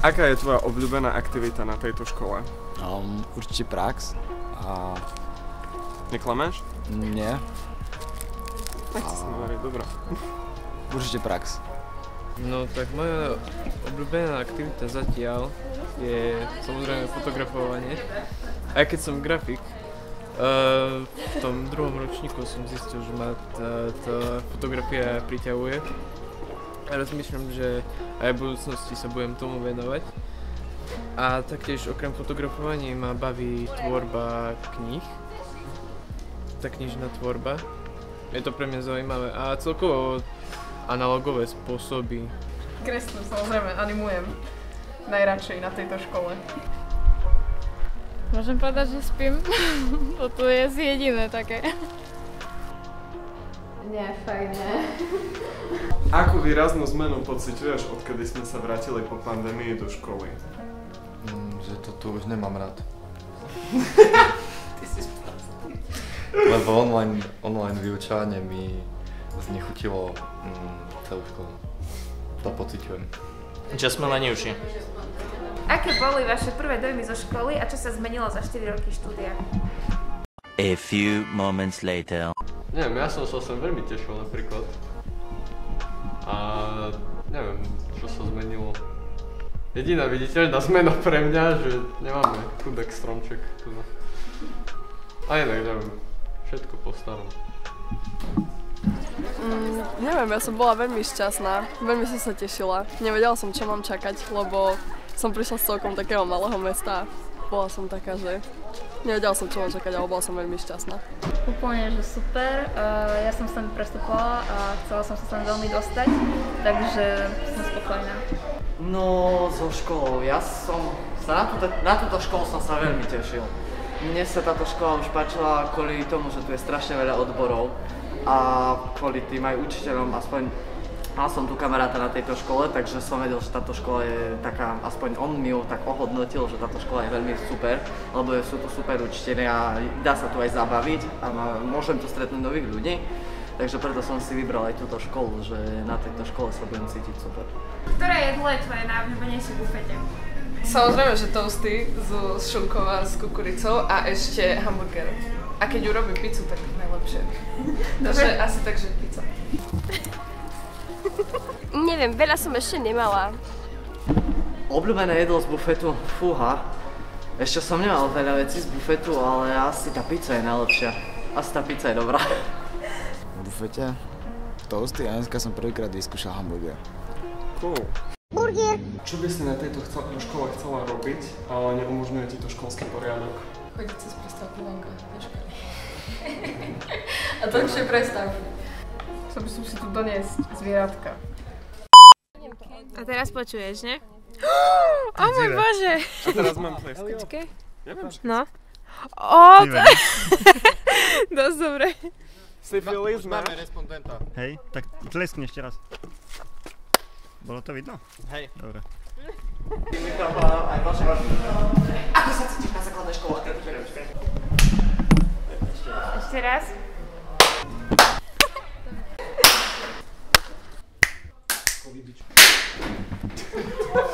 Aká je tvoja obľúbená aktivita na tejto škole? Um, určite prax. A Neklamáš? nie, Nechci sa hovoriť, dobré. určite prax. No tak moja obľúbená aktivita zatiaľ je samozrejme fotografovanie. Aj keď som grafik, uh, v tom druhom ročníku som zistil, že ma tá, tá fotografia priťahuje. Rozmýšľam, že aj v budúcnosti sa budem tomu venovať. A taktiež okrem fotografovania ma baví tvorba kníh. Tá knižná tvorba. Je to pre mňa zaujímavé. A celkovo analogové spôsoby. Kreslím, samozrejme, animujem. Najradšej na tejto škole. Môžem povedať, že spím. Toto je jediné také. Nie, fakt nie. Akú výraznú zmenu pociťuješ, odkedy sme sa vrátili po pandémii do školy? Mm, že to tu už nemám rád. Lebo online, online vyučovanie mi znechutilo mm, celú školu. To pociťujem. Čo sme lenivší? Aké boli vaše prvé dojmy zo školy a čo sa zmenilo za 4 roky štúdia? A few moments later. Neviem, ja som sa sem veľmi tešil napríklad. A neviem, čo sa zmenilo. Jediná viditeľná zmena pre mňa, že nemáme chudek stromček tu. A inak neviem, všetko po starom. Mm, neviem, ja som bola veľmi šťastná, veľmi som sa tešila. Nevedela som, čo mám čakať, lebo som prišla z celkom takého malého mesta. Bola som taká, že nevedela som, čo mám čakať, ale bola som veľmi šťastná. Úplne, že super. Uh, ja som sem prestupovala a chcela som sa sem veľmi dostať, takže som spokojná. No, so školou. Ja som sa na, túto, na túto školu som sa veľmi tešil. Mne sa táto škola už páčila kvôli tomu, že tu je strašne veľa odborov a kvôli tým aj učiteľom, aspoň mal som tu kamaráta na tejto škole, takže som vedel, že táto škola je taká, aspoň on mi ju tak ohodnotil, že táto škola je veľmi super, lebo sú tu super učiteľi a dá sa tu aj zabaviť a môžem tu stretnúť nových ľudí. Takže preto som si vybral aj túto školu, že na tejto škole sa budem cítiť super. Ktoré jedlo je tvoje najobľúbenejšie v bufete? Samozrejme, že toasty z šunkou a s kukuricou a ešte hamburger. A keď urobím pizzu, tak najlepšie. Takže asi tak, že pizza. Neviem, veľa som ešte nemala. Obľúbené jedlo z bufetu? Fúha. Ešte som nemal veľa vecí z bufetu, ale asi tá pizza je najlepšia. Asi tá pizza je dobrá. V bufete toasty a dneska som prvýkrát vyskúšal hamburger. Cool. Čo by si na tejto chcel- škole chcela robiť, ale neumožňuje ti to školský poriadok? Chodiť cez prestávku vonka do školy. a to už je prestávka. Chcel by som si tu doniesť zvieratka. A teraz počuješ, ne? O môj bože! A teraz mám tleskať. Počkej. Neviem, či No. Ó, to... Dosť dobre. syfilis máš? respondenta. Hej, tak tleskni ešte raz. Bolo to vidno? Hej. Dobre. Ako sa cítiš na základnej škole? Ešte raz. güç.